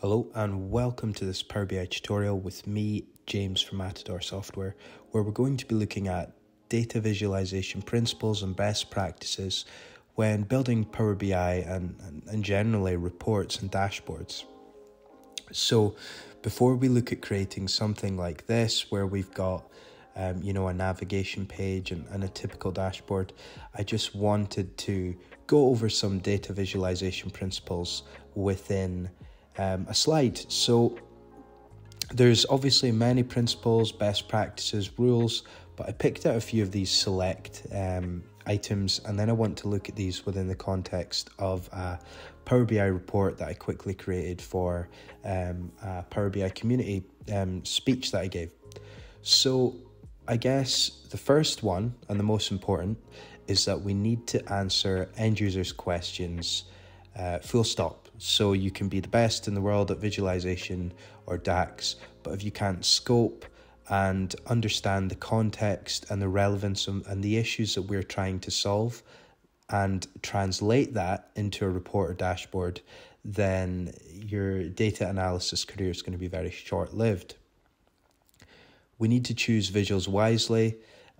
Hello and welcome to this Power BI tutorial with me, James from Matador Software, where we're going to be looking at data visualization principles and best practices when building Power BI and, and, and generally reports and dashboards. So, before we look at creating something like this, where we've got um, you know, a navigation page and, and a typical dashboard, I just wanted to go over some data visualization principles within um, a slide. So there's obviously many principles, best practices, rules, but I picked out a few of these select um, items and then I want to look at these within the context of a Power BI report that I quickly created for um, a Power BI community um, speech that I gave. So I guess the first one and the most important is that we need to answer end users' questions uh, full stop. So you can be the best in the world at visualization or DAX, but if you can't scope and understand the context and the relevance and the issues that we're trying to solve and translate that into a report or dashboard, then your data analysis career is going to be very short lived. We need to choose visuals wisely.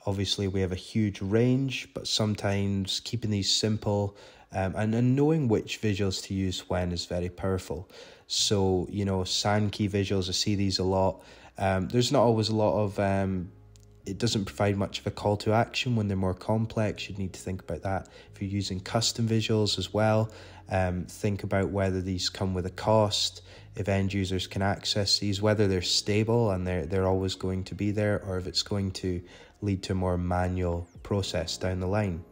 Obviously, we have a huge range, but sometimes keeping these simple um, and, and knowing which visuals to use when is very powerful. So, you know, Sankey visuals, I see these a lot. Um, there's not always a lot of, um, it doesn't provide much of a call to action when they're more complex. You'd need to think about that. If you're using custom visuals as well, um, think about whether these come with a cost if end users can access these, whether they're stable and they're they're always going to be there, or if it's going to lead to a more manual process down the line.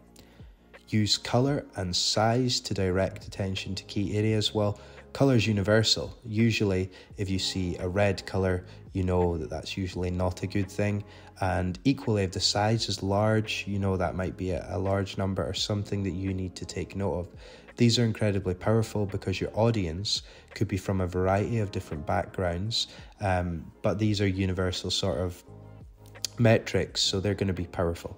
Use color and size to direct attention to key areas. Well, color is universal. Usually, if you see a red color, you know that that's usually not a good thing. And equally, if the size is large, you know that might be a, a large number or something that you need to take note of. These are incredibly powerful because your audience could be from a variety of different backgrounds, um, but these are universal sort of metrics, so they're going to be powerful.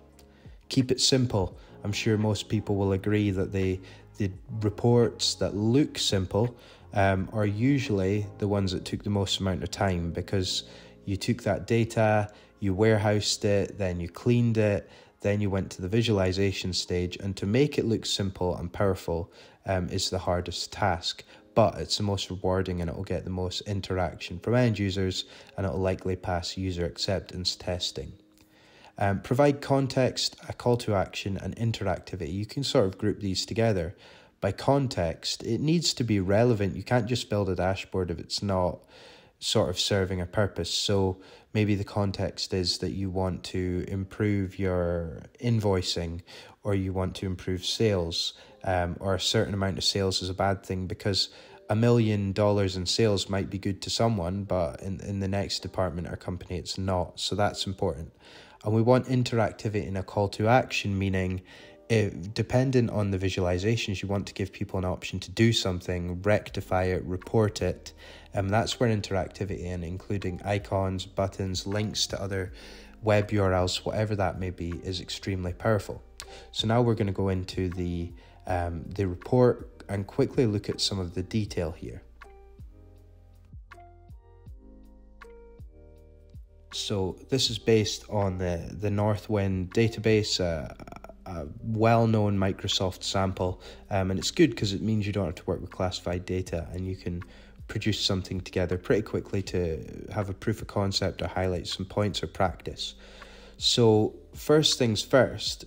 Keep it simple. I'm sure most people will agree that the the reports that look simple um, are usually the ones that took the most amount of time because you took that data, you warehoused it, then you cleaned it, then you went to the visualization stage, and to make it look simple and powerful um, is the hardest task. But it's the most rewarding and it will get the most interaction from end users and it will likely pass user acceptance testing. Um, provide context, a call to action, and interactivity. You can sort of group these together. By context, it needs to be relevant. You can't just build a dashboard if it's not sort of serving a purpose. So maybe the context is that you want to improve your invoicing or you want to improve sales um, or a certain amount of sales is a bad thing because a million dollars in sales might be good to someone, but in, in the next department or company, it's not. So that's important. And we want interactivity in a call to action, meaning if, dependent on the visualizations, you want to give people an option to do something, rectify it, report it. And um, that's where interactivity and including icons, buttons, links to other web URLs, whatever that may be, is extremely powerful. So now we're going to go into the um, the report and quickly look at some of the detail here. So this is based on the, the Northwind database, uh, a well-known Microsoft sample, um, and it's good because it means you don't have to work with classified data and you can produce something together pretty quickly to have a proof of concept or highlight some points or practice. So first things first,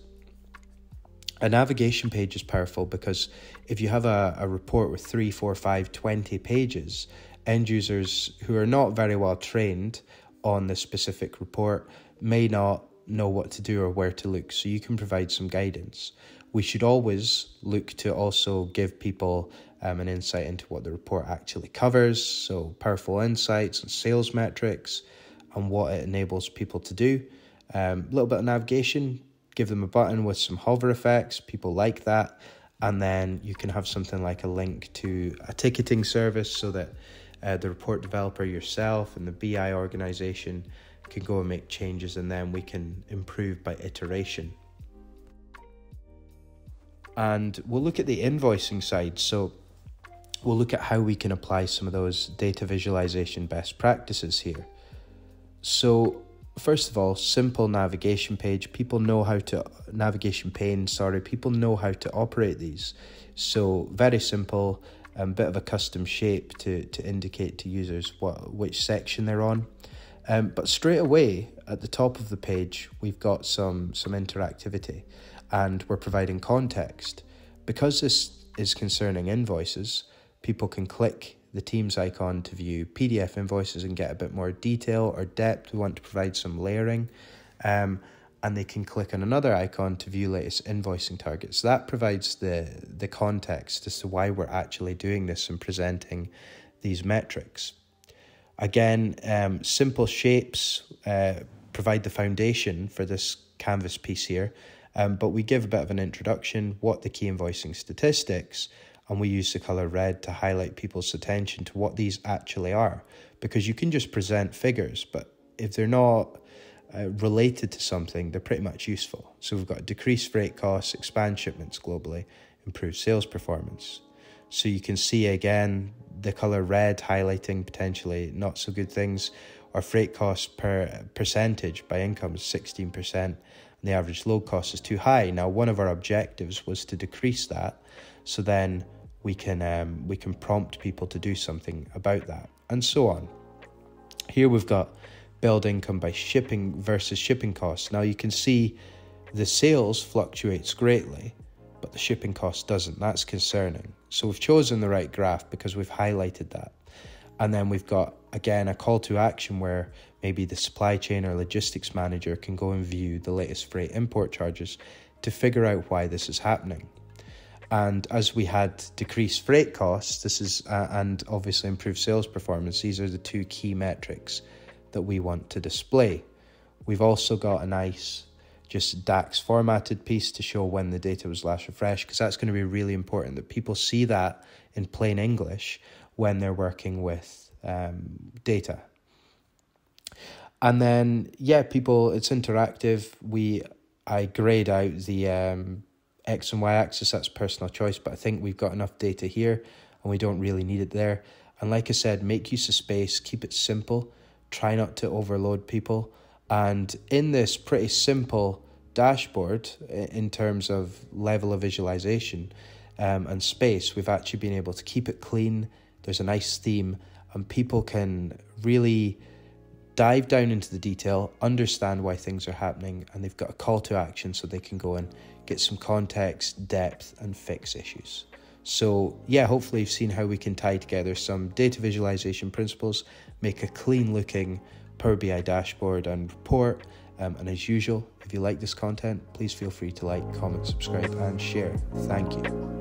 a navigation page is powerful because if you have a, a report with three, four, five, 20 pages, end users who are not very well trained on the specific report may not know what to do or where to look. So you can provide some guidance. We should always look to also give people um, an insight into what the report actually covers. So, powerful insights and sales metrics and what it enables people to do. A um, little bit of navigation, give them a button with some hover effects. People like that. And then you can have something like a link to a ticketing service so that uh, the report developer yourself and the BI organization can go and make changes and then we can improve by iteration. And we'll look at the invoicing side. So we'll look at how we can apply some of those data visualization best practices here. So, first of all, simple navigation page. People know how to navigation pane. Sorry, people know how to operate these. So very simple, a bit of a custom shape to to indicate to users what which section they're on. Um, but straight away at the top of the page, we've got some some interactivity, and we're providing context because this is concerning invoices. People can click the Teams icon to view PDF invoices and get a bit more detail or depth. We want to provide some layering. Um, and they can click on another icon to view latest invoicing targets. So that provides the, the context as to why we're actually doing this and presenting these metrics. Again, um, simple shapes uh, provide the foundation for this Canvas piece here, um, but we give a bit of an introduction, what the key invoicing statistics, and we use the color red to highlight people's attention to what these actually are. Because you can just present figures, but if they're not uh, related to something, they're pretty much useful. So we've got decreased freight costs, expand shipments globally, improve sales performance. So you can see again the color red highlighting potentially not so good things. Our freight cost per percentage by income is 16%, and the average load cost is too high. Now, one of our objectives was to decrease that. So then we can um, we can prompt people to do something about that, and so on. Here we've got build income by shipping versus shipping costs. Now you can see the sales fluctuates greatly, but the shipping cost doesn't. That's concerning. So we've chosen the right graph because we've highlighted that. And then we've got again a call to action where maybe the supply chain or logistics manager can go and view the latest freight import charges to figure out why this is happening. And as we had decreased freight costs, this is uh, and obviously improved sales performance. These are the two key metrics that we want to display. We've also got a nice just DAX formatted piece to show when the data was last refreshed because that's going to be really important that people see that in plain English when they're working with um, data. And then yeah, people, it's interactive. We I grayed out the um, X and Y axis, that's personal choice, but I think we've got enough data here and we don't really need it there. And like I said, make use of space, keep it simple, try not to overload people. And in this pretty simple dashboard, in terms of level of visualization um, and space, we've actually been able to keep it clean. There's a nice theme, and people can really dive down into the detail, understand why things are happening, and they've got a call to action so they can go and get some context, depth, and fix issues. So, yeah, hopefully, you've seen how we can tie together some data visualization principles, make a clean looking Power BI dashboard and report. Um, and as usual, if you like this content, please feel free to like, comment, subscribe, and share. Thank you.